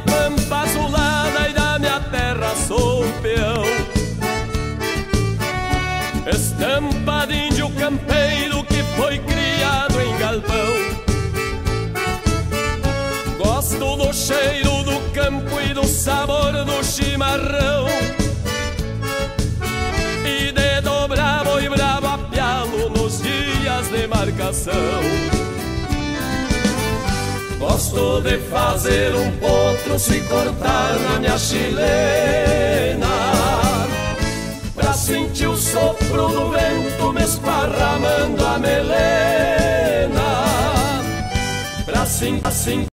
pampa azulada e da minha terra sou peão. Estampa de índio campeiro que foi criado em galpão. Gosto do cheiro do campo e do sabor do chimarrão. E de dobravo e bravo apialo nos dias de marcação. Gosto de fazer um potro se cortar na minha chilena. Pra sentir o sopro do vento me esparramando a melena. Pra sentir assim